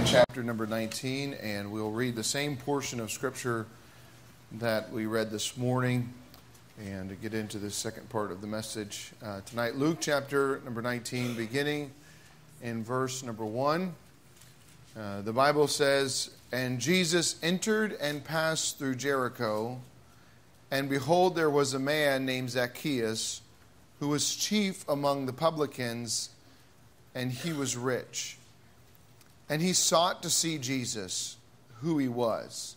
in chapter number 19, and we'll read the same portion of Scripture that we read this morning and to get into the second part of the message uh, tonight. Luke chapter number 19, beginning in verse number 1. Uh, the Bible says, And Jesus entered and passed through Jericho, and behold, there was a man named Zacchaeus, who was chief among the publicans, and he was rich. And he sought to see Jesus, who he was,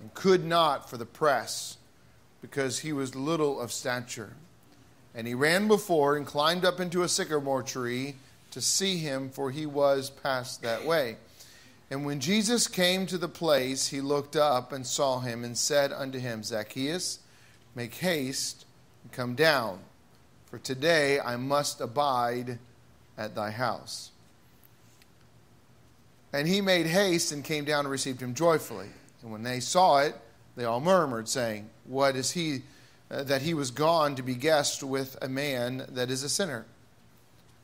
and could not for the press, because he was little of stature. And he ran before and climbed up into a sycamore tree to see him, for he was passed that way. And when Jesus came to the place, he looked up and saw him, and said unto him, Zacchaeus, make haste and come down, for today I must abide at thy house. And he made haste and came down and received him joyfully. And when they saw it, they all murmured, saying, What is he uh, that he was gone to be guest with a man that is a sinner?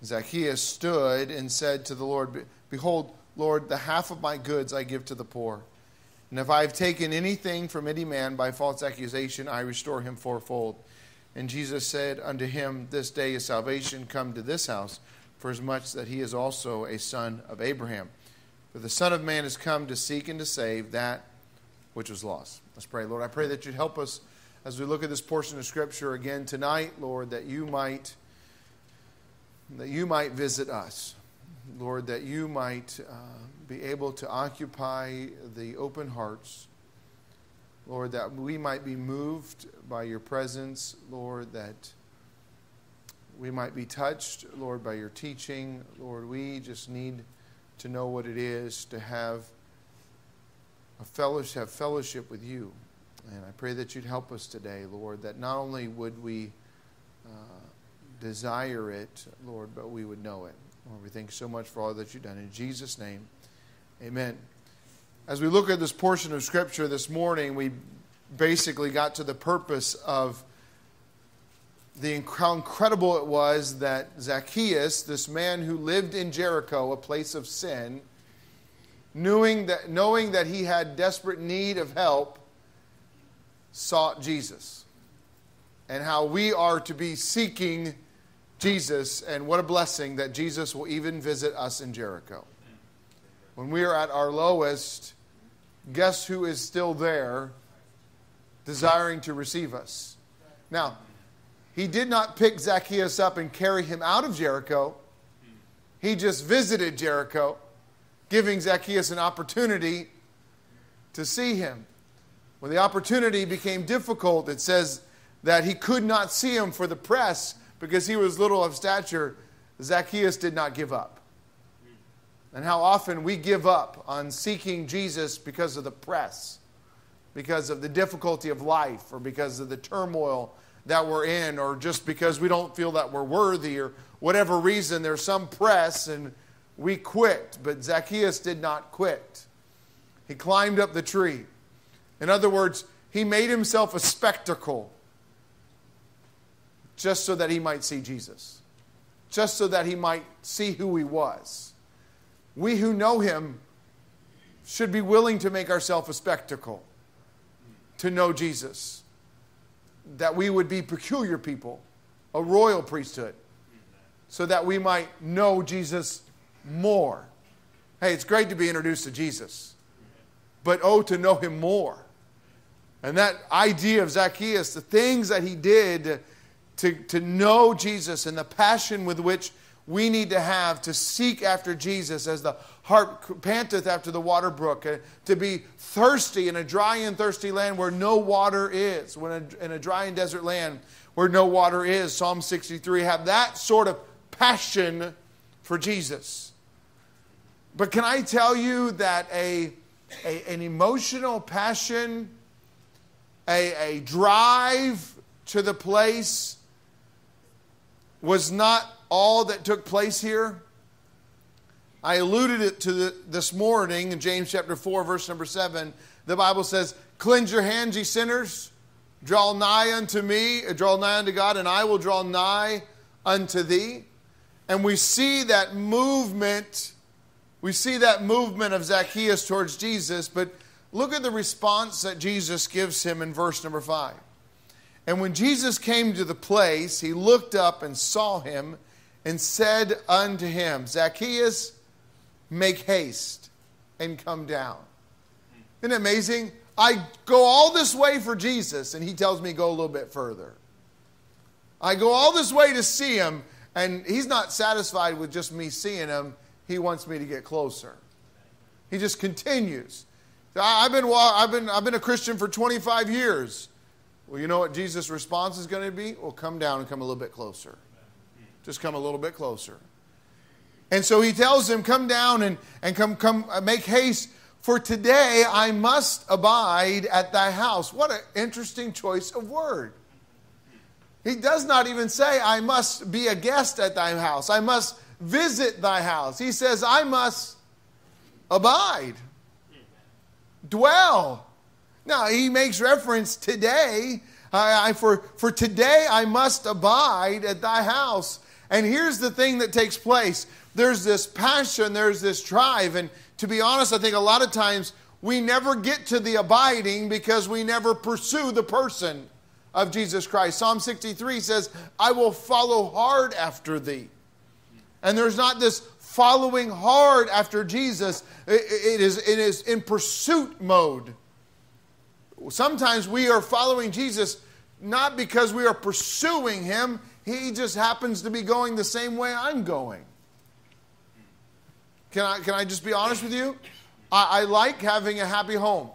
Zacchaeus stood and said to the Lord, Behold, Lord, the half of my goods I give to the poor. And if I have taken anything from any man by false accusation, I restore him fourfold. And Jesus said unto him, This day is salvation come to this house, for as much that he is also a son of Abraham. For the Son of Man has come to seek and to save that which was lost. Let's pray. Lord, I pray that you'd help us as we look at this portion of Scripture again tonight, Lord, that you might that you might visit us. Lord, that you might uh, be able to occupy the open hearts. Lord, that we might be moved by your presence. Lord, that we might be touched, Lord, by your teaching. Lord, we just need to know what it is to have a fellowship, have fellowship with you. And I pray that you'd help us today, Lord, that not only would we uh, desire it, Lord, but we would know it. Lord, we thank you so much for all that you've done. In Jesus' name, amen. As we look at this portion of Scripture this morning, we basically got to the purpose of the, how incredible it was that Zacchaeus, this man who lived in Jericho, a place of sin, knowing that, knowing that he had desperate need of help, sought Jesus. And how we are to be seeking Jesus, and what a blessing that Jesus will even visit us in Jericho. When we are at our lowest, guess who is still there desiring to receive us? Now, he did not pick Zacchaeus up and carry him out of Jericho. He just visited Jericho, giving Zacchaeus an opportunity to see him. When the opportunity became difficult, it says that he could not see him for the press because he was little of stature. Zacchaeus did not give up. And how often we give up on seeking Jesus because of the press, because of the difficulty of life, or because of the turmoil that we're in, or just because we don't feel that we're worthy, or whatever reason, there's some press and we quit. But Zacchaeus did not quit. He climbed up the tree. In other words, he made himself a spectacle just so that he might see Jesus, just so that he might see who he was. We who know him should be willing to make ourselves a spectacle to know Jesus that we would be peculiar people, a royal priesthood, so that we might know Jesus more. Hey, it's great to be introduced to Jesus, but oh, to know him more. And that idea of Zacchaeus, the things that he did to, to know Jesus and the passion with which we need to have to seek after Jesus as the heart panteth after the water brook, uh, to be thirsty in a dry and thirsty land where no water is, when in a dry and desert land where no water is. Psalm 63 have that sort of passion for Jesus. But can I tell you that a, a an emotional passion, a, a drive to the place was not all that took place here? I alluded it to the, this morning in James chapter 4, verse number 7. The Bible says, Cleanse your hands, ye sinners. Draw nigh unto me, uh, draw nigh unto God, and I will draw nigh unto thee. And we see that movement, we see that movement of Zacchaeus towards Jesus, but look at the response that Jesus gives him in verse number 5. And when Jesus came to the place, he looked up and saw him and said unto him, Zacchaeus, make haste and come down. Isn't it amazing? I go all this way for Jesus, and he tells me go a little bit further. I go all this way to see him, and he's not satisfied with just me seeing him. He wants me to get closer. He just continues. I've been, I've been, I've been a Christian for 25 years. Well, you know what Jesus' response is going to be? Well, come down and come a little bit closer. Just come a little bit closer. And so he tells him, Come down and, and come, come uh, make haste, for today I must abide at thy house. What an interesting choice of word. He does not even say, I must be a guest at thy house. I must visit thy house. He says, I must abide, dwell. Now, he makes reference today. I, I, for, for today I must abide at thy house. And here's the thing that takes place there's this passion, there's this drive. And to be honest, I think a lot of times we never get to the abiding because we never pursue the person of Jesus Christ. Psalm 63 says, I will follow hard after thee. And there's not this following hard after Jesus, it is, it is in pursuit mode. Sometimes we are following Jesus not because we are pursuing him, he just happens to be going the same way I'm going. Can I, can I just be honest with you? I, I like having a happy home.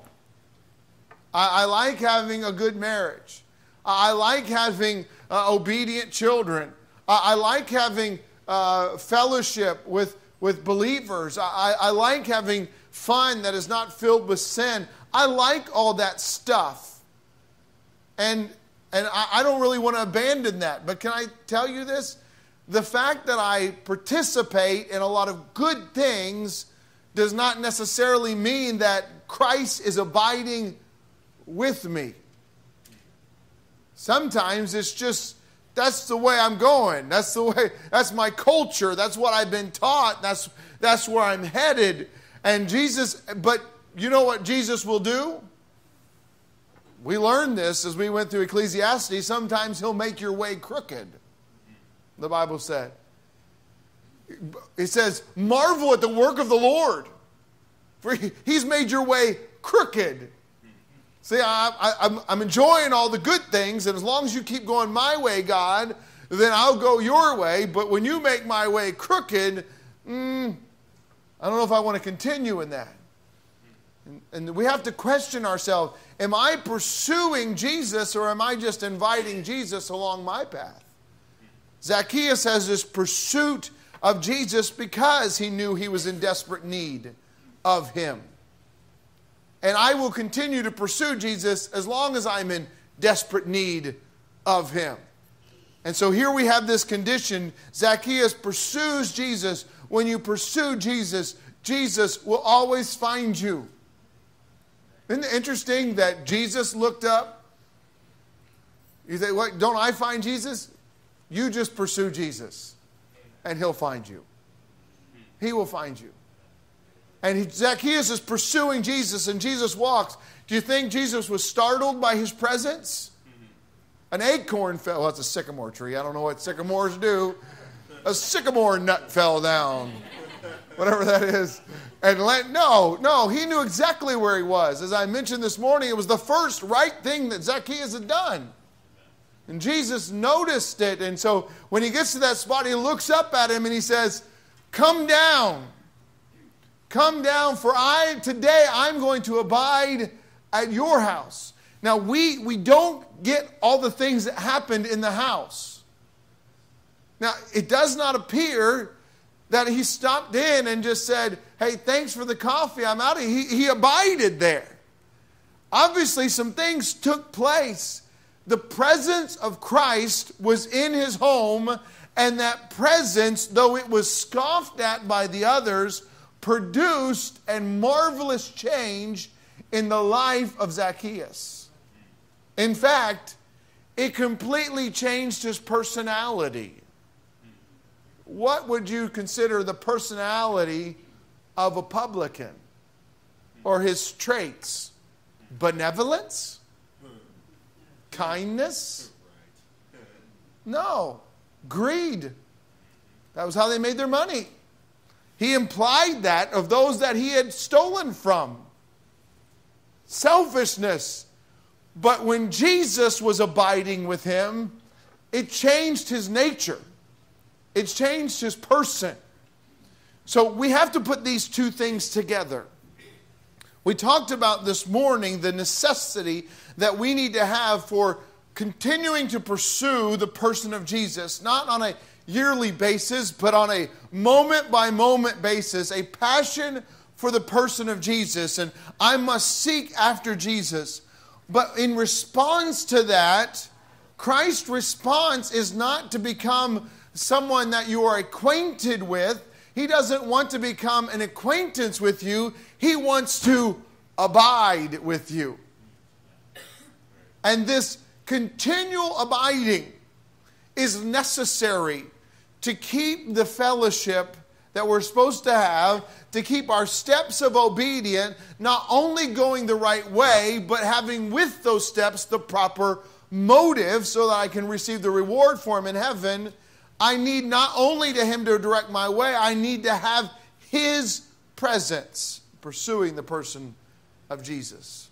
I, I, like having a good marriage. I, I like having uh, obedient children. I, like having uh, fellowship with, with believers. I, I like having fun that is not filled with sin. I like all that stuff. And, and I, I don't really want to abandon that. But can I tell you this? The fact that I participate in a lot of good things does not necessarily mean that Christ is abiding with me. Sometimes it's just that's the way I'm going. That's the way that's my culture. That's what I've been taught. That's that's where I'm headed. And Jesus but you know what Jesus will do? We learned this as we went through Ecclesiastes. Sometimes he'll make your way crooked. The Bible said. It says, marvel at the work of the Lord, for he's made your way crooked. See, I, am enjoying all the good things, and as long as you keep going my way, God, then I'll go your way. But when you make my way crooked, mm, I don't know if I want to continue in that. And, we have to question ourselves Am I pursuing Jesus or am I just inviting Jesus along my path? Zacchaeus has this pursuit of Jesus because he knew he was in desperate need of him. And I will continue to pursue Jesus as long as I'm in desperate need of him. And so here we have this condition Zacchaeus pursues Jesus. When you pursue Jesus, Jesus will always find you. Isn't it interesting that Jesus looked up? You say, what, don't I find Jesus? You just pursue Jesus, and he'll find you. He will find you. And Zacchaeus is pursuing Jesus, and Jesus walks. Do you think Jesus was startled by his presence? An acorn fell. Well, that's a sycamore tree. I don't know what sycamores do. A sycamore nut fell down. Whatever that is. And let, no, no, he knew exactly where he was. As I mentioned this morning, it was the first right thing that Zacchaeus had done. And Jesus noticed it. And so when he gets to that spot, he looks up at him and he says, Come down. Come down, for I today I'm going to abide at your house. Now we we don't get all the things that happened in the house. Now it does not appear that he stopped in and just said, Hey, thanks for the coffee. I'm out of here. He, he abided there. Obviously, some things took place. The presence of Christ was in his home, and that presence, though it was scoffed at by the others, produced a marvelous change in the life of Zacchaeus. In fact, it completely changed his personality what would you consider the personality of a publican or his traits? Benevolence? Kindness? No. Greed. That was how they made their money. He implied that of those that he had stolen from. Selfishness. But when Jesus was abiding with him, it changed his nature, it changed his person. So we have to put these two things together. We talked about this morning the necessity that we need to have for continuing to pursue the person of Jesus, not on a yearly basis, but on a moment by moment basis, a passion for the person of Jesus. And I must seek after Jesus. But in response to that, Christ's response is not to become someone that you are acquainted with. He doesn't want to become an acquaintance with you. He wants to abide with you. And this continual abiding is necessary to keep the fellowship that we're supposed to have, to keep our steps of obedience not only going the right way, but having with those steps the proper motive so that I can receive the reward for them in heaven. I need not only to Him to direct my way, I need to have His presence pursuing the person of Jesus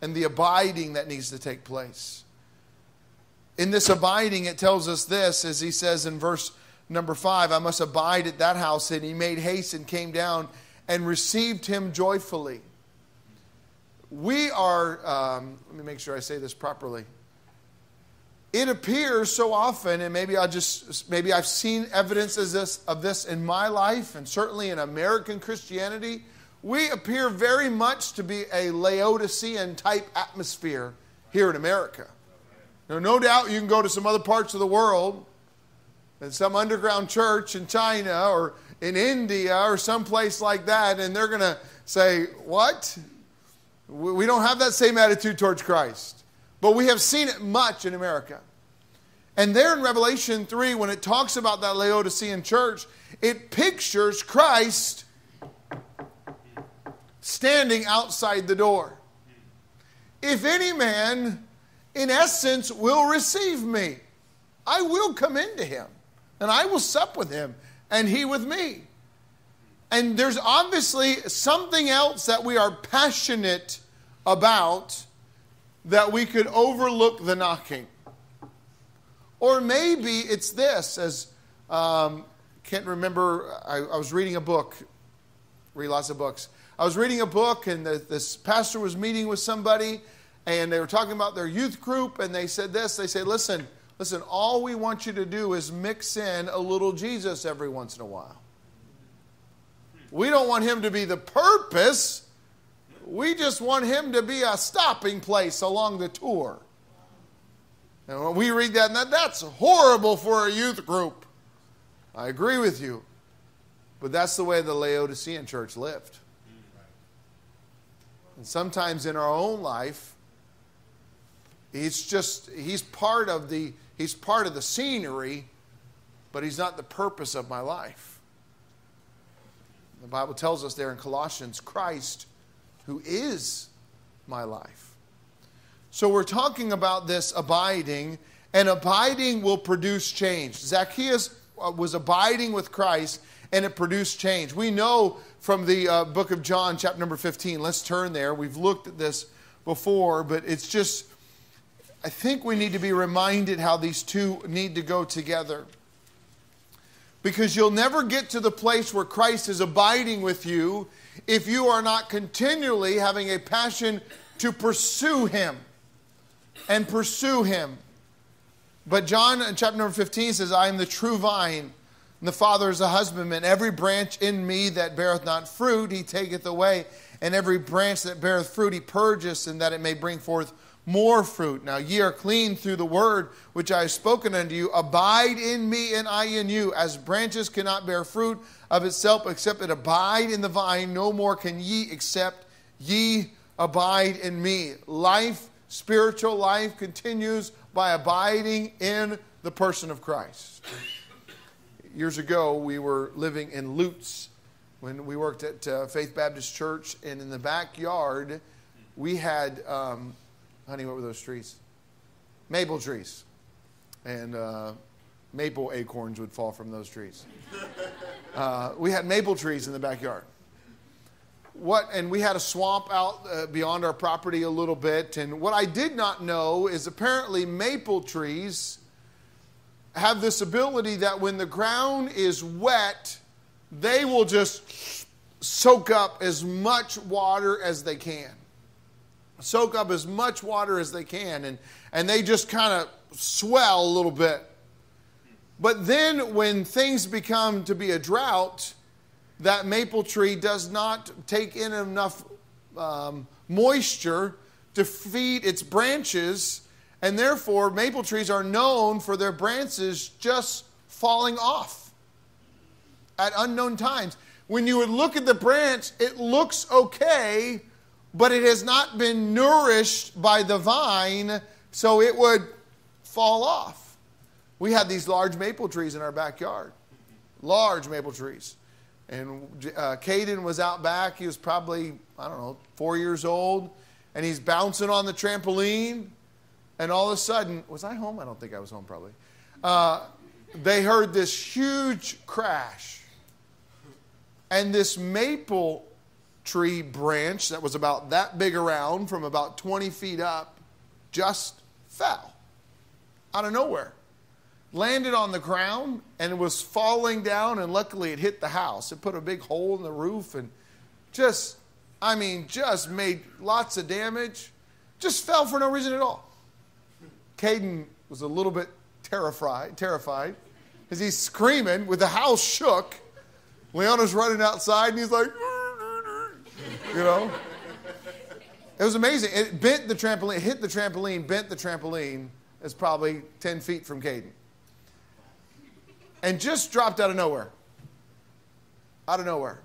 and the abiding that needs to take place. In this abiding, it tells us this, as he says in verse number five I must abide at that house. And he made haste and came down and received him joyfully. We are, um, let me make sure I say this properly. It appears so often, and maybe I just maybe I've seen evidence of this, of this in my life, and certainly in American Christianity. We appear very much to be a Laodicean type atmosphere here in America. Now, no doubt you can go to some other parts of the world and some underground church in China or in India or someplace like that, and they're going to say, What? We don't have that same attitude towards Christ. But we have seen it much in America. And there in Revelation 3, when it talks about that Laodicean church, it pictures Christ standing outside the door. If any man in essence, will receive me. I will come into him, and I will sup with him, and he with me. And there's obviously something else that we are passionate about that we could overlook the knocking. Or maybe it's this, as um, can't remember, I, I, was reading a book, read lots of books. I was reading a book, and the, this pastor was meeting with somebody, and they were talking about their youth group, and they said this they said, Listen, listen, all we want you to do is mix in a little Jesus every once in a while. We don't want him to be the purpose, we just want him to be a stopping place along the tour. And when we read that, that that's horrible for a youth group. I agree with you. But that's the way the Laodicean church lived. And sometimes in our own life, He's just he's part of the he's part of the scenery, but he's not the purpose of my life. The Bible tells us there in Colossians, Christ, who is my life. So we're talking about this abiding, and abiding will produce change. Zacchaeus uh, was abiding with Christ, and it produced change. We know from the uh, book of John, chapter number 15. Let's turn there. We've looked at this before, but it's just I think we need to be reminded how these two need to go together. Because you'll never get to the place where Christ is abiding with you if you are not continually having a passion to pursue Him and pursue Him. But John, chapter number 15, says, I am the true vine, and the Father is the husbandman. Every branch in me that beareth not fruit, He taketh away. And every branch that beareth fruit, He purgeth, and that it may bring forth more fruit. Now ye are clean through the word which I have spoken unto you. Abide in me, and I in you. As branches cannot bear fruit of itself except it abide in the vine, no more can ye except ye abide in me. Life, spiritual life, continues by abiding in the person of Christ. Years ago, we were living in Lutz, when we worked at uh, Faith Baptist Church, and in the backyard, we had, um, honey, what were those trees? Maple trees. And uh, maple acorns would fall from those trees. Uh, we had maple trees in the backyard. What, and we had a swamp out uh, beyond our property a little bit. And what I did not know is apparently maple trees have this ability that when the ground is wet, they will just soak up as much water as they can. Soak up as much water as they can. And, and they just kind of swell a little bit. But then when things become to be a drought, that maple tree does not take in enough um, moisture to feed its branches, and therefore maple trees are known for their branches just falling off at unknown times. When you would look at the branch, it looks okay, but it has not been nourished by the vine, so it would fall off. We had these large maple trees in our backyard, large maple trees. And uh, Caden was out back. He was probably, I don't know, four years old. And he's bouncing on the trampoline. And all of a sudden, was I home? I don't think I was home, probably. Uh, they heard this huge crash. And this maple tree branch that was about that big around, from about 20 feet up, just fell out of nowhere landed on the ground and it was falling down, and luckily it hit the house. It put a big hole in the roof and just, I mean, just made lots of damage. Just fell for no reason at all. Caden was a little bit terrified, terrified, as he's screaming with the house shook. Leona's running outside and he's like, you know. It was amazing. It bent the trampoline, hit the trampoline, bent the trampoline. It's probably 10 feet from Caden and just dropped out of nowhere. Out of nowhere.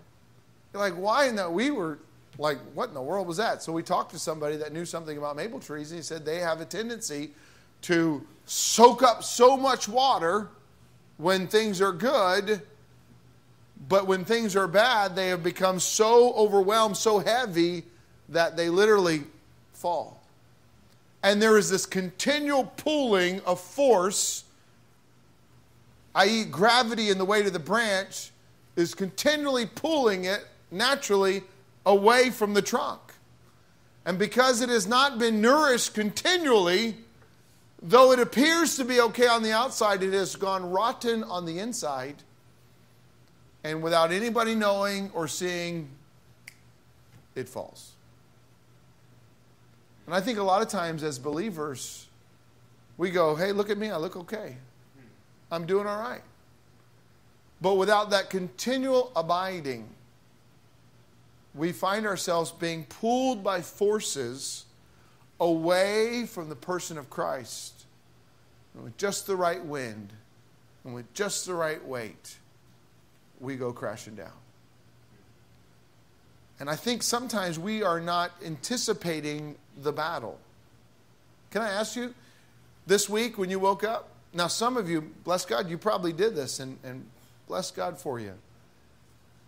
You're like, why in that? We were like, what in the world was that? So we talked to somebody that knew something about maple trees, and he said they have a tendency to soak up so much water when things are good, but when things are bad, they have become so overwhelmed, so heavy, that they literally fall. And there is this continual pulling of force i.e., gravity and the weight of the branch, is continually pulling it naturally away from the trunk. And because it has not been nourished continually, though it appears to be okay on the outside, it has gone rotten on the inside. And without anybody knowing or seeing, it falls. And I think a lot of times as believers, we go, hey, look at me, I look okay. I'm doing all right. But without that continual abiding, we find ourselves being pulled by forces away from the person of Christ. And with just the right wind and with just the right weight, we go crashing down. And I think sometimes we are not anticipating the battle. Can I ask you, this week when you woke up, now, some of you, bless God, you probably did this, and, and bless God for you.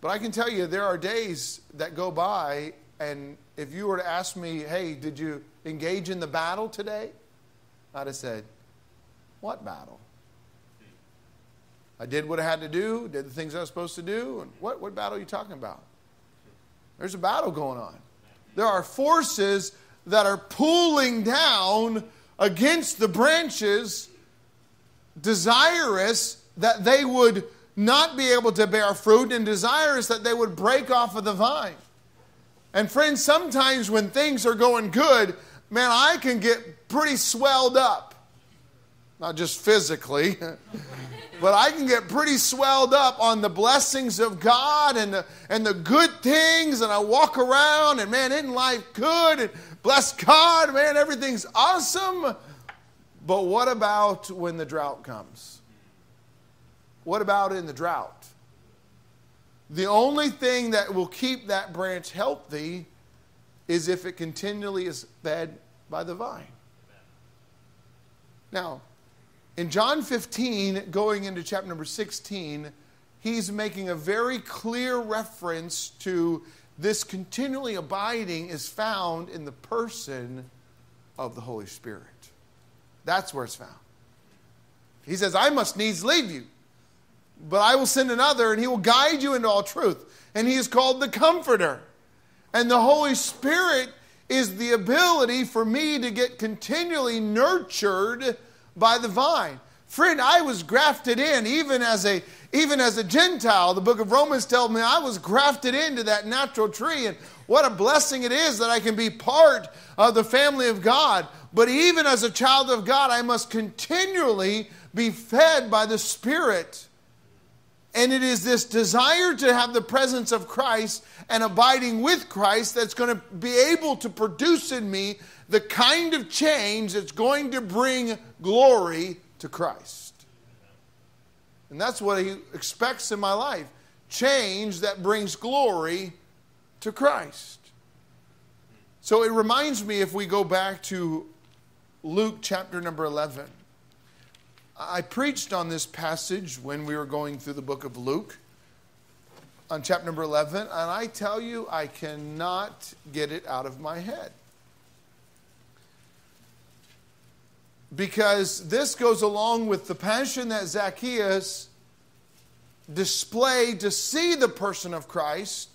But I can tell you, there are days that go by, and if you were to ask me, hey, did you engage in the battle today? I'd have said, what battle? I did what I had to do, did the things I was supposed to do, and what, what battle are you talking about? There's a battle going on. There are forces that are pulling down against the branches desirous that they would not be able to bear fruit and desirous that they would break off of the vine. And friends, sometimes when things are going good, man, I can get pretty swelled up. Not just physically, but I can get pretty swelled up on the blessings of God and the, and the good things. And I walk around and, man, isn't life good? And bless God, man, everything's awesome. But what about when the drought comes? What about in the drought? The only thing that will keep that branch healthy is if it continually is fed by the vine. Now, in John 15, going into chapter number 16, he's making a very clear reference to this continually abiding is found in the person of the Holy Spirit. That's where it's found. He says, I must needs leave you, but I will send another, and he will guide you into all truth. And he is called the Comforter. And the Holy Spirit is the ability for me to get continually nurtured by the vine. Friend, I was grafted in even as a even as a Gentile. The book of Romans tells me I was grafted into that natural tree. And what a blessing it is that I can be part of the family of God. But even as a child of God, I must continually be fed by the Spirit. And it is this desire to have the presence of Christ and abiding with Christ that's going to be able to produce in me the kind of change that's going to bring glory to Christ. And that's what He expects in my life change that brings glory to Christ. So it reminds me if we go back to Luke chapter number 11. I preached on this passage when we were going through the book of Luke on chapter number 11, and I tell you, I cannot get it out of my head. Because this goes along with the passion that Zacchaeus displayed to see the person of Christ.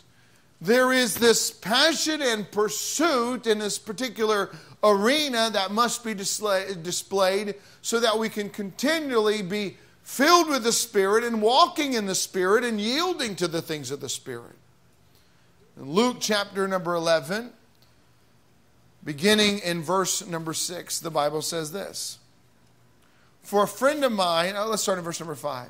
There is this passion and pursuit in this particular arena that must be displayed so that we can continually be filled with the Spirit and walking in the Spirit and yielding to the things of the Spirit. In Luke chapter number 11, beginning in verse number 6, the Bible says this For a friend of mine, oh, let's start in verse number 5.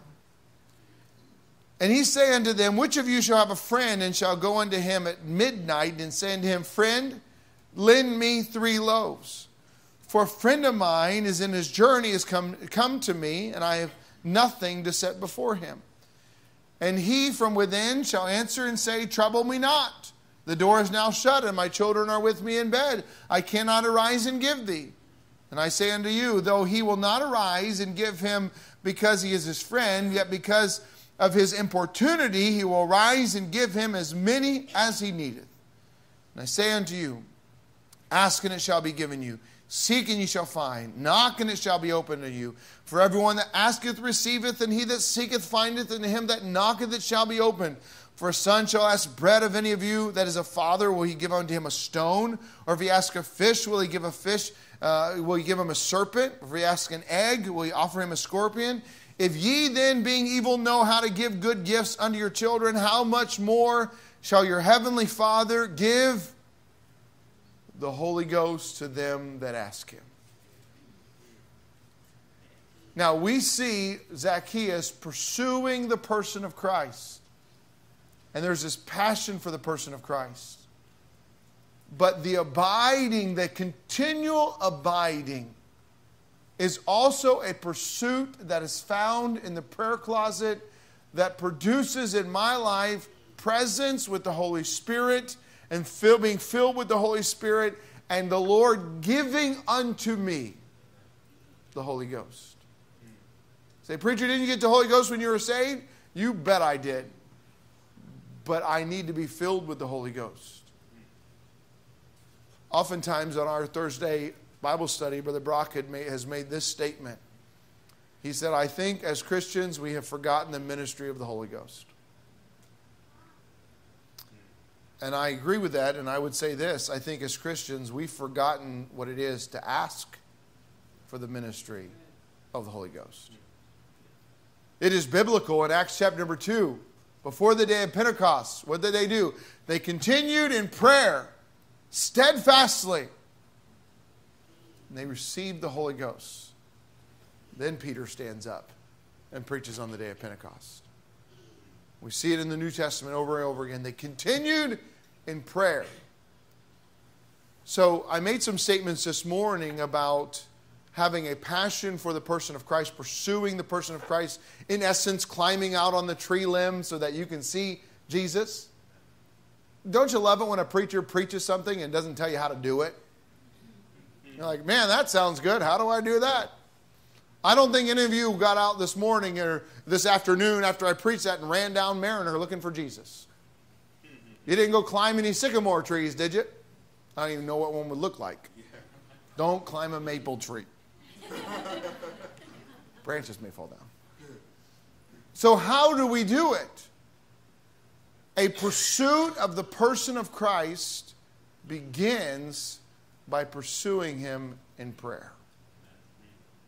And he say unto them, Which of you shall have a friend and shall go unto him at midnight and say unto him, Friend, Lend me three loaves. For a friend of mine is in his journey, has come, come to me, and I have nothing to set before him. And he from within shall answer and say, Trouble me not. The door is now shut, and my children are with me in bed. I cannot arise and give thee. And I say unto you, though he will not arise and give him because he is his friend, yet because of his importunity he will rise and give him as many as he needeth. And I say unto you, Ask and it shall be given you. Seek and ye shall find. Knock and it shall be opened to you. For everyone that asketh receiveth, and he that seeketh findeth, and to him that knocketh it shall be opened. For a son shall ask bread of any of you that is a father, will he give unto him a stone? Or if he ask a fish, will he give a fish? Uh, will he give him a serpent? If he ask an egg, will he offer him a scorpion? If ye then, being evil, know how to give good gifts unto your children, how much more shall your heavenly Father give the Holy Ghost to them that ask him. Now we see Zacchaeus pursuing the person of Christ. And there's this passion for the person of Christ. But the abiding, the continual abiding, is also a pursuit that is found in the prayer closet that produces in my life presence with the Holy Spirit and fill, being filled with the Holy Spirit, and the Lord giving unto me the Holy Ghost. Say, preacher, didn't you get the Holy Ghost when you were saved? You bet I did. But I need to be filled with the Holy Ghost. Oftentimes on our Thursday Bible study, Brother Brock made, has made this statement. He said, I think as Christians we have forgotten the ministry of the Holy Ghost. And I agree with that. And I would say this I think as Christians, we've forgotten what it is to ask for the ministry of the Holy Ghost. It is biblical in Acts chapter number 2. Before the day of Pentecost, what did they do? They continued in prayer steadfastly. And they received the Holy Ghost. Then Peter stands up and preaches on the day of Pentecost. We see it in the New Testament over and over again. They continued in prayer. So I made some statements this morning about having a passion for the person of Christ, pursuing the person of Christ, in essence, climbing out on the tree limb so that you can see Jesus. Don't you love it when a preacher preaches something and doesn't tell you how to do it? You're like, man, that sounds good. How do I do that? I don't think any of you got out this morning or this afternoon after I preached that and ran down Mariner looking for Jesus. You didn't go climb any sycamore trees, did you? I don't even know what one would look like. Don't climb a maple tree. Branches may fall down. So, how do we do it? A pursuit of the person of Christ begins by pursuing him in prayer.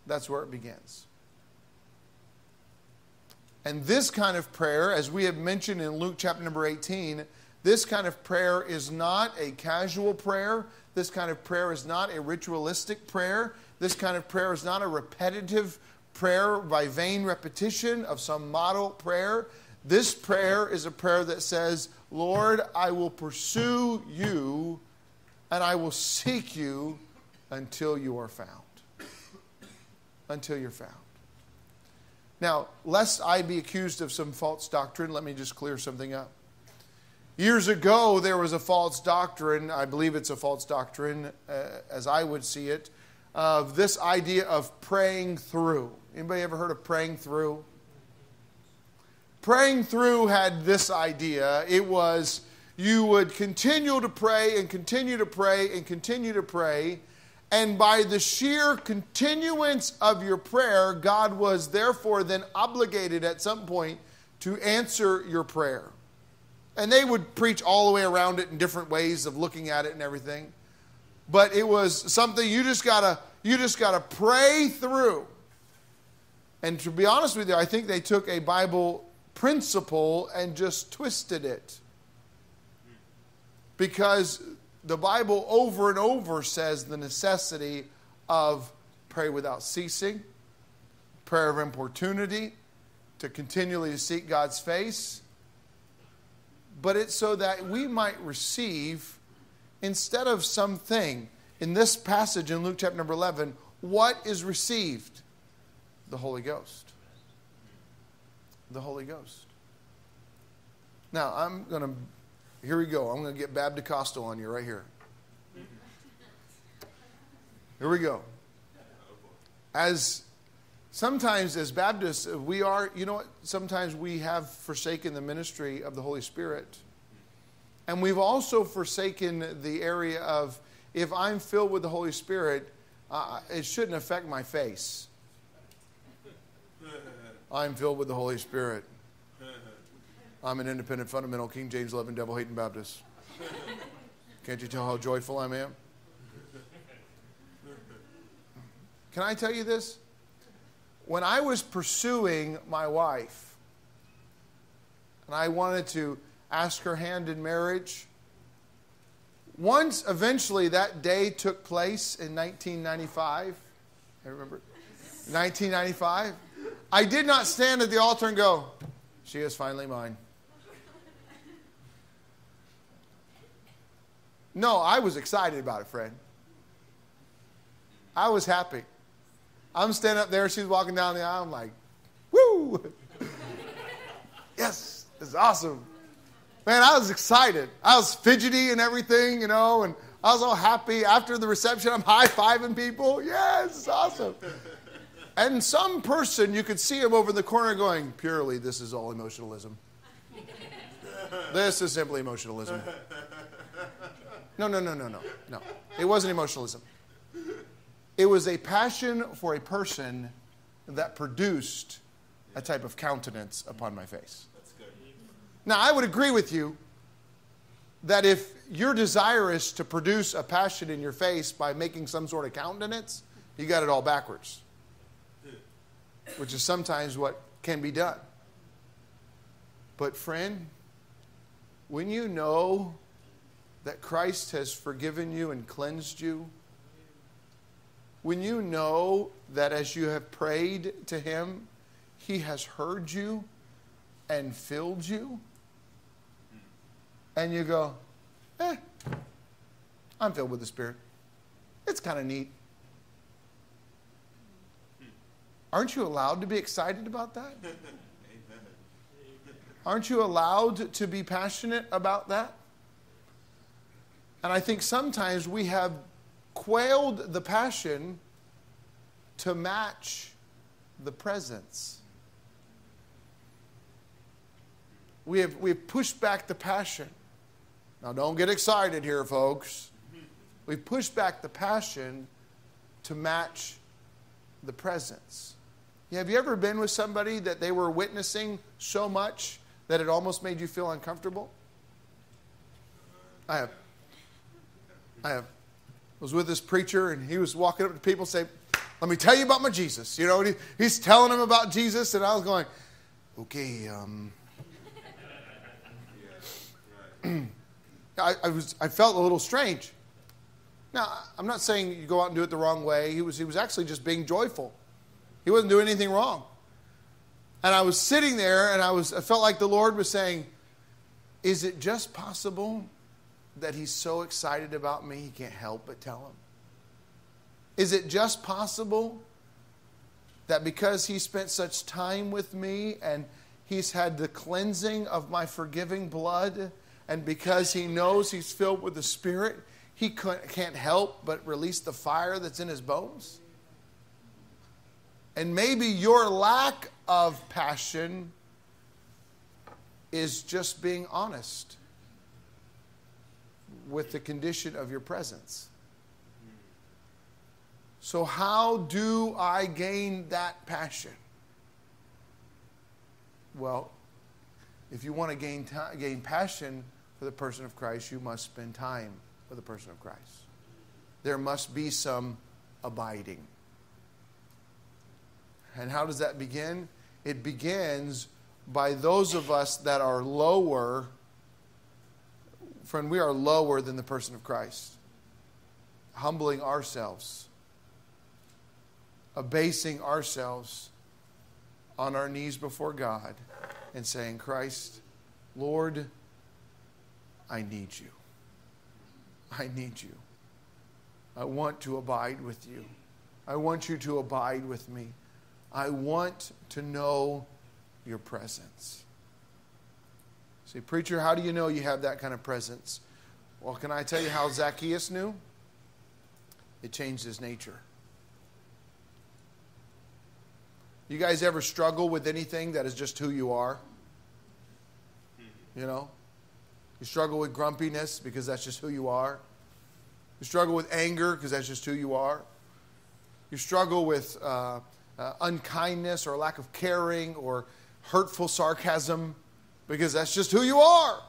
That's where it begins. And this kind of prayer, as we have mentioned in Luke chapter number 18, this kind of prayer is not a casual prayer. This kind of prayer is not a ritualistic prayer. This kind of prayer is not a repetitive prayer by vain repetition of some model prayer. This prayer is a prayer that says, Lord, I will pursue you and I will seek you until you are found. Until you're found. Now, lest I be accused of some false doctrine, let me just clear something up. Years ago, there was a false doctrine, I believe it's a false doctrine, uh, as I would see it, of this idea of praying through. Anybody ever heard of praying through? Praying through had this idea. It was you would continue to pray and continue to pray and continue to pray. And by the sheer continuance of your prayer, God was therefore then obligated at some point to answer your prayer. And they would preach all the way around it in different ways of looking at it and everything. But it was something you just gotta you just gotta pray through. And to be honest with you, I think they took a Bible principle and just twisted it because the Bible over and over says the necessity of pray without ceasing, prayer of importunity, to continually seek God's face. But it's so that we might receive, instead of something, in this passage in Luke chapter number 11, what is received? The Holy Ghost. The Holy Ghost. Now, I'm going to here we go. I'm going to get Baptist on you right here. Here we go. As sometimes as Baptists, we are, you know what? Sometimes we have forsaken the ministry of the Holy Spirit. And we've also forsaken the area of if I'm filled with the Holy Spirit, uh, it shouldn't affect my face. I'm filled with the Holy Spirit. I'm an independent, fundamental, King James loving, devil hating Baptist. Can't you tell how joyful I am? Can I tell you this? When I was pursuing my wife, and I wanted to ask her hand in marriage, once eventually that day took place in 1995. I remember 1995. I did not stand at the altar and go, She is finally mine. No, I was excited about it, friend. I was happy. I'm standing up there, she's walking down the aisle. I'm like, woo! yes, it's awesome. Man, I was excited. I was fidgety and everything, you know, and I was all happy. After the reception, I'm high fiving people. Yes, it's awesome. And some person, you could see him over in the corner going, purely, this is all emotionalism. this is simply emotionalism. No, no, no, no, no, no. It wasn't emotionalism. It was a passion for a person that produced a type of countenance upon my face. Now, I would agree with you that if you're desirous to produce a passion in your face by making some sort of countenance, you got it all backwards, which is sometimes what can be done. But, friend, when you know that Christ has forgiven you and cleansed you, when you know that as you have prayed to Him, He has heard you and filled you, and you go, eh, I'm filled with the Spirit. It's kind of neat. Aren't you allowed to be excited about that? Aren't you allowed to be passionate about that? And I think sometimes we have quailed the passion to match the presence. We have, we have pushed back the passion. Now, don't get excited here, folks. We've pushed back the passion to match the presence. Have you ever been with somebody that they were witnessing so much that it almost made you feel uncomfortable? I have. I have. I was with this preacher, and he was walking up to people and saying, Let me tell you about my Jesus. You know, he, he's telling them about Jesus, and I was going, Okay, um. I, I, was, I felt a little strange. Now, I'm not saying you go out and do it the wrong way. He was, he was actually just being joyful. He wasn't doing anything wrong. And I was sitting there and I, was, I felt like the Lord was saying, Is it just possible that he's so excited about me he can't help but tell him? Is it just possible that because he spent such time with me and he's had the cleansing of my forgiving blood, and because he knows he's filled with the Spirit, he can't help but release the fire that's in his bones? And maybe your lack of passion is just being honest with the condition of your presence. So, how do I gain that passion? Well, if you want to gain, gain passion for the person of Christ, you must spend time with the person of Christ. There must be some abiding. And how does that begin? It begins by those of us that are lower. Friend, we are lower than the person of Christ. Humbling ourselves, abasing ourselves on our knees before God and saying, Christ, Lord, I need you. I need you. I want to abide with you. I want you to abide with me. I want to know your presence. See, preacher, how do you know you have that kind of presence? Well, can I tell you how Zacchaeus knew? It changed his nature. You guys ever struggle with anything that is just who you are? You know? You struggle with grumpiness because that's just who you are. You struggle with anger because that's just who you are. You struggle with uh, uh, unkindness or lack of caring or hurtful sarcasm because that's just who you are.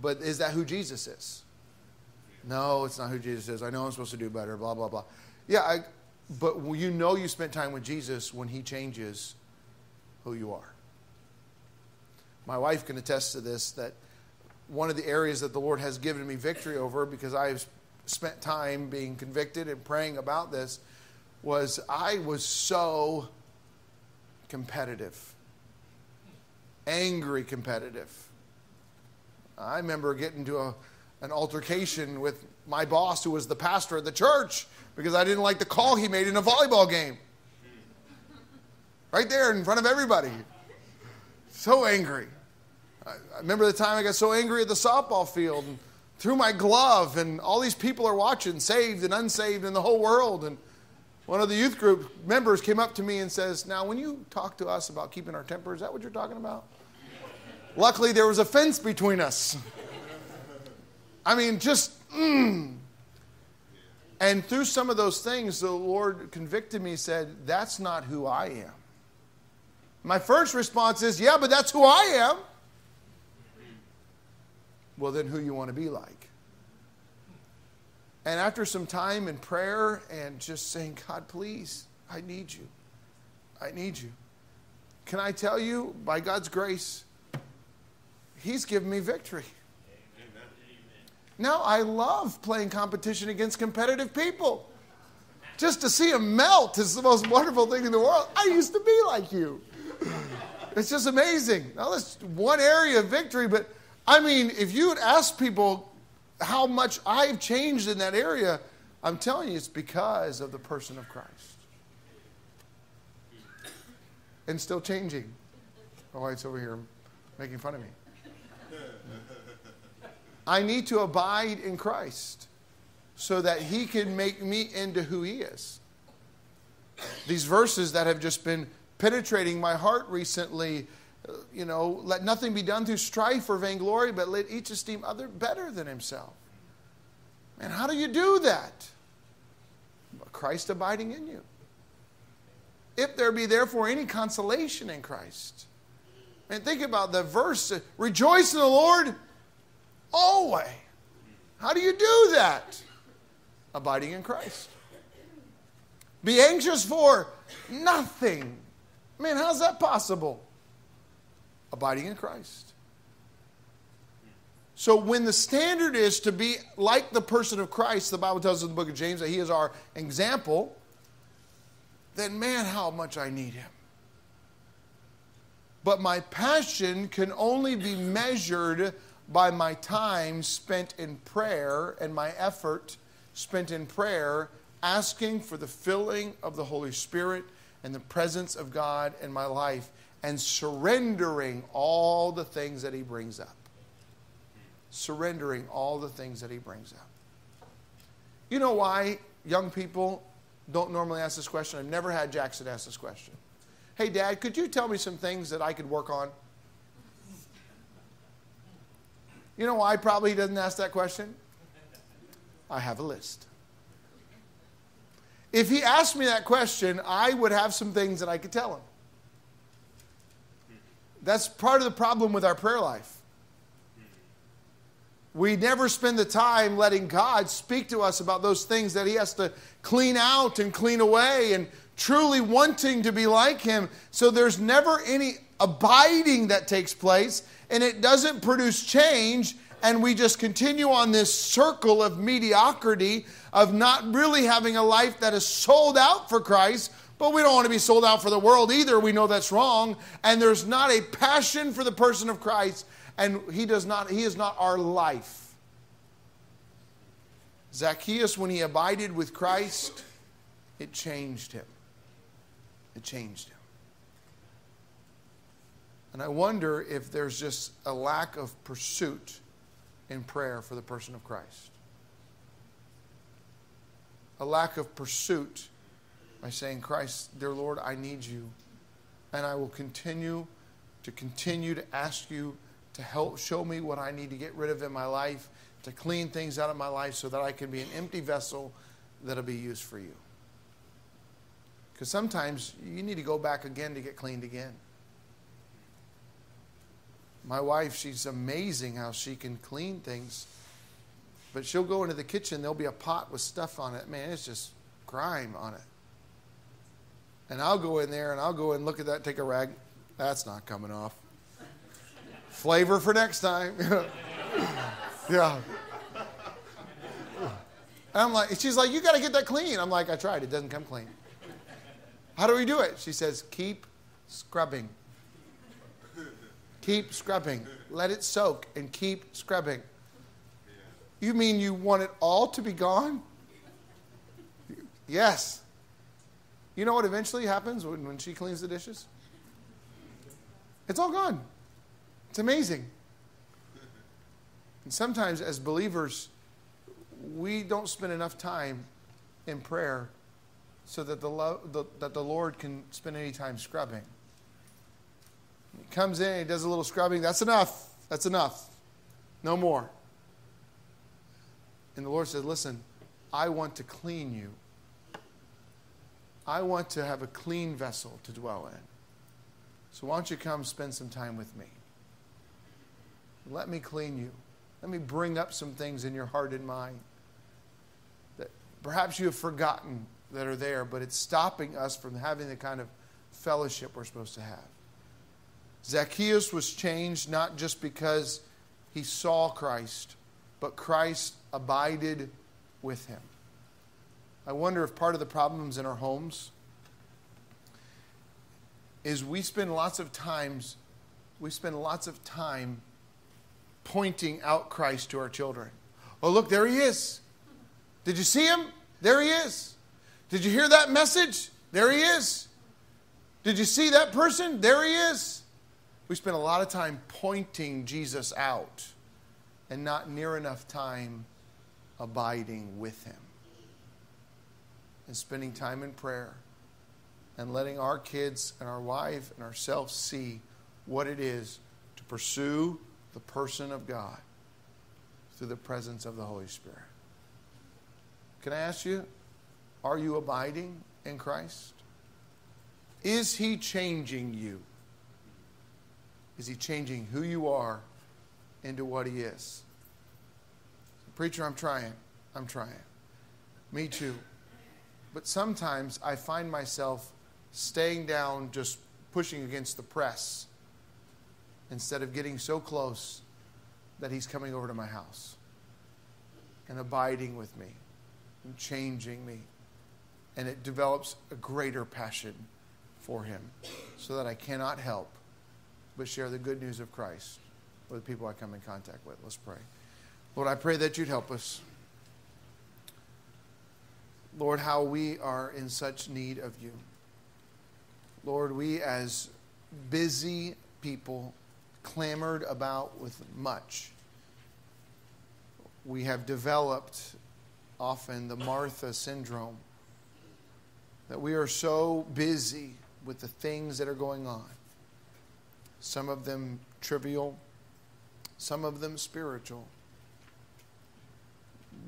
But is that who Jesus is? No, it's not who Jesus is. I know I'm supposed to do better, blah, blah, blah. Yeah, I, but you know you spent time with Jesus when he changes who you are. My wife can attest to this that one of the areas that the Lord has given me victory over because I've spent time being convicted and praying about this was I was so competitive, angry competitive. I remember getting to a, an altercation with my boss, who was the pastor of the church, because I didn't like the call he made in a volleyball game. Right there in front of everybody. So angry. I remember the time I got so angry at the softball field and threw my glove, and all these people are watching, saved and unsaved in the whole world. And one of the youth group members came up to me and says, Now, when you talk to us about keeping our temper, is that what you're talking about? Luckily, there was a fence between us. I mean, just, mm. And through some of those things, the Lord convicted me, said, That's not who I am. My first response is, Yeah, but that's who I am well, then who you want to be like. And after some time in prayer and just saying, God, please, I need you. I need you. Can I tell you, by God's grace, He's given me victory. Amen. Now, I love playing competition against competitive people. Just to see them melt is the most wonderful thing in the world. I used to be like you. It's just amazing. Now, that's one area of victory, but I mean, if you would ask people how much I've changed in that area, I'm telling you it's because of the person of Christ. And still changing. Oh, it's over here making fun of me. I need to abide in Christ so that he can make me into who he is. These verses that have just been penetrating my heart recently, you know, let nothing be done through strife or vainglory, but let each esteem other better than himself. And how do you do that? Christ abiding in you. If there be therefore any consolation in Christ. And think about the verse rejoice in the Lord always. How do you do that? Abiding in Christ. Be anxious for nothing. Man, how's that possible? Abiding in Christ. So, when the standard is to be like the person of Christ, the Bible tells us in the book of James that he is our example, then man, how much I need him. But my passion can only be measured by my time spent in prayer and my effort spent in prayer, asking for the filling of the Holy Spirit and the presence of God in my life, and surrendering all the things that He brings up. Surrendering all the things that He brings up. You know why young people don't normally ask this question? I've never had Jackson ask this question. Hey, Dad, could you tell me some things that I could work on? You know why probably he doesn't ask that question? I have a list. If he asked me that question, I would have some things that I could tell him. That's part of the problem with our prayer life. We never spend the time letting God speak to us about those things that He has to clean out and clean away and truly wanting to be like Him. So there's never any abiding that takes place and it doesn't produce change, and we just continue on this circle of mediocrity of not really having a life that is sold out for Christ. But we don't want to be sold out for the world either. We know that's wrong. And there's not a passion for the person of Christ, and he does not, he is not our life. Zacchaeus, when he abided with Christ, it changed him. It changed him. And I wonder if there's just a lack of pursuit in prayer for the person of Christ. A lack of pursuit by saying, Christ, dear Lord, I need you. And I will continue to continue to ask you to help show me what I need to get rid of in my life, to clean things out of my life so that I can be an empty vessel that'll be used for you. Because sometimes you need to go back again to get cleaned again. My wife, she's amazing how she can clean things. But she'll go into the kitchen, there'll be a pot with stuff on it. Man, it's just grime on it. And I'll go in there and I'll go and look at that, take a rag. That's not coming off. Flavor for next time. yeah. And I'm like, she's like, you got to get that clean. I'm like, I tried. It doesn't come clean. How do we do it? She says, keep scrubbing. Keep scrubbing. Let it soak and keep scrubbing. You mean you want it all to be gone? Yes. You know what eventually happens when, when she cleans the dishes? It's all gone. It's amazing. And sometimes, as believers, we don't spend enough time in prayer so that the, lo- the, that the Lord can spend any time scrubbing. He comes in, he does a little scrubbing. That's enough. That's enough. No more. And the Lord said, Listen, I want to clean you. I want to have a clean vessel to dwell in. So why don't you come spend some time with me? Let me clean you. Let me bring up some things in your heart and mind that perhaps you have forgotten that are there, but it's stopping us from having the kind of fellowship we're supposed to have. Zacchaeus was changed not just because he saw Christ, but Christ abided with him. I wonder if part of the problems in our homes is we spend lots of times we spend lots of time pointing out Christ to our children. Oh, look, there he is. Did you see him? There he is. Did you hear that message? There he is. Did you see that person? There he is. We spend a lot of time pointing Jesus out and not near enough time abiding with him and spending time in prayer and letting our kids and our wife and ourselves see what it is to pursue the person of God through the presence of the Holy Spirit. Can I ask you, are you abiding in Christ? Is He changing you? Is He changing who you are into what He is? Preacher, I'm trying. I'm trying. Me too. But sometimes I find myself staying down, just pushing against the press, instead of getting so close that He's coming over to my house and abiding with me and changing me. And it develops a greater passion for Him so that I cannot help but share the good news of Christ with the people I come in contact with. Let's pray. Lord, I pray that you'd help us. Lord, how we are in such need of you. Lord, we as busy people clamored about with much. We have developed often the Martha syndrome that we are so busy with the things that are going on. Some of them trivial, some of them spiritual,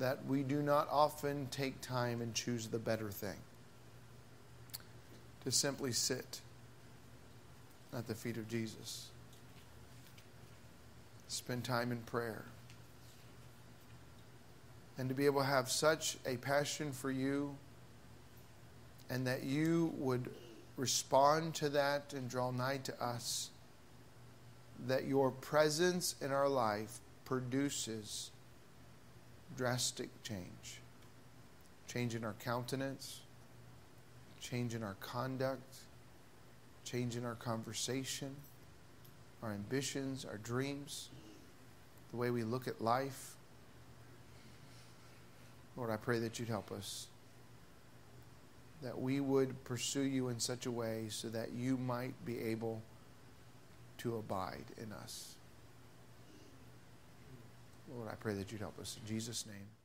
that we do not often take time and choose the better thing to simply sit at the feet of Jesus. Spend time in prayer. And to be able to have such a passion for you, and that you would respond to that and draw nigh to us, that your presence in our life produces drastic change change in our countenance change in our conduct, change in our conversation, our ambitions, our dreams, the way we look at life. Lord, I pray that you'd help us, that we would pursue you in such a way so that you might be able to abide in us. Lord, I pray that you'd help us. In Jesus' name.